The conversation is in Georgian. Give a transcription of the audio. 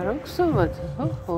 არ გქსოვოთ ხო ხო